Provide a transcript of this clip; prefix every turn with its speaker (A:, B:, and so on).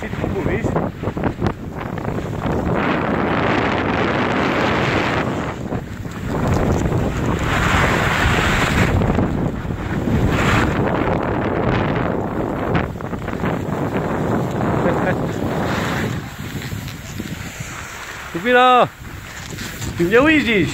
A: título de polícia. Tu virou! Gdzie idziesz?